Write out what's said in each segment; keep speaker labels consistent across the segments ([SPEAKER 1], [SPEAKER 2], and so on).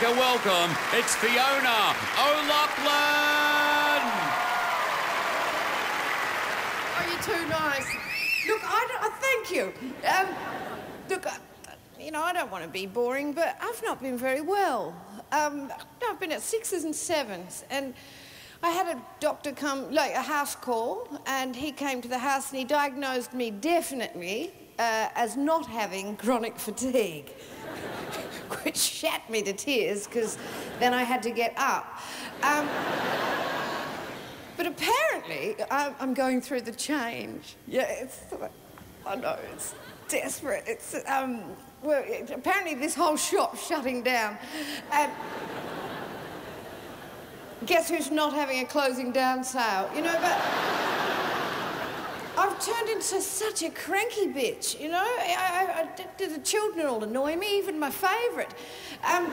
[SPEAKER 1] Welcome, it's Fiona O'Loughlin.
[SPEAKER 2] Oh, you're too nice. Look, I, I thank you. Um, look, I, you know, I don't want to be boring, but I've not been very well. Um, I've been at sixes and sevens, and I had a doctor come, like a house call, and he came to the house and he diagnosed me definitely uh, as not having chronic fatigue, which shat me to tears because then I had to get up. Um, but apparently, I'm, going through the change. Yeah, it's, I know, it's desperate. It's, um, well, it, apparently this whole shop's shutting down. And guess who's not having a closing down sale? You know, but I've turned into such a cranky bitch, you know? I, I, I, the children all annoy me, even my favourite. Um,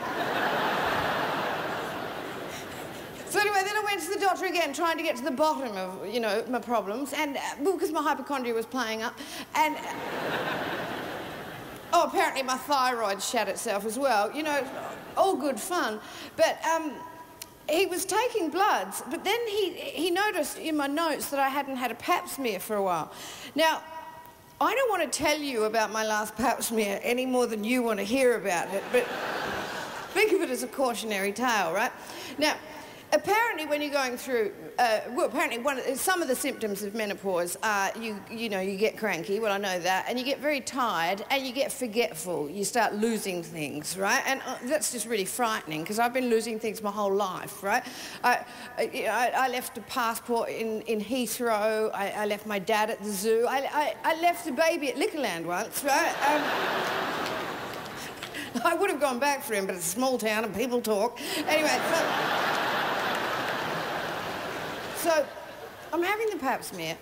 [SPEAKER 2] so anyway, then I went to the doctor again, trying to get to the bottom of, you know, my problems, and uh, because my hypochondria was playing up, and... oh, apparently my thyroid shat itself as well. You know, all good fun. But, um, he was taking bloods, but then he, he noticed in my notes that I hadn't had a pap smear for a while. Now, I don't want to tell you about my last pap smear any more than you want to hear about it, but think of it as a cautionary tale, right? Now, apparently when you're going through, uh, well, apparently one, some of the symptoms of menopause are you, you know, you get cranky, well, I know that, and you get very tired and you get forgetful. You start losing things, right? And uh, that's just really frightening because I've been losing things my whole life, right? I, I, I left a passport in, in Heathrow. I, I, left my dad at the zoo. I, I, I left the baby at Liquorland once, right? Um, I would have gone back for him, but it's a small town and people talk. Anyway, so... So I'm having the pap smear,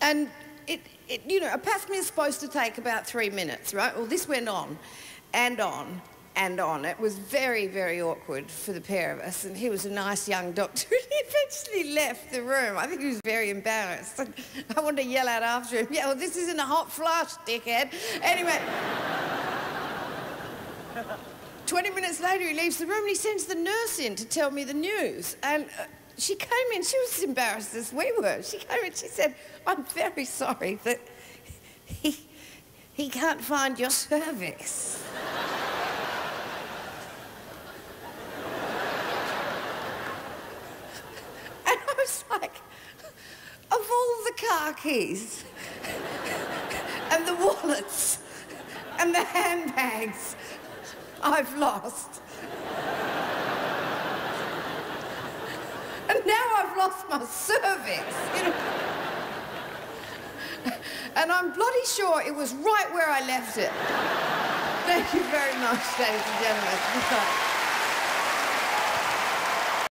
[SPEAKER 2] and it, it, you know, a pap smear is supposed to take about three minutes, right? Well, this went on and on and on. It was very, very awkward for the pair of us, and he was a nice young doctor, and he eventually left the room. I think he was very embarrassed. I wanted to yell out after him, yeah, well, this isn't a hot flush, dickhead. Anyway... 20 minutes later, he leaves the room and he sends the nurse in to tell me the news. And uh, she came in, she was as embarrassed as we were. She came in, she said, I'm very sorry that he, he can't find your cervix. and I was like, of all the car keys and the wallets and the handbags I've lost. Now I've lost my cervix. You know? and I'm bloody sure it was right where I left it. Thank you very much, ladies and gentlemen.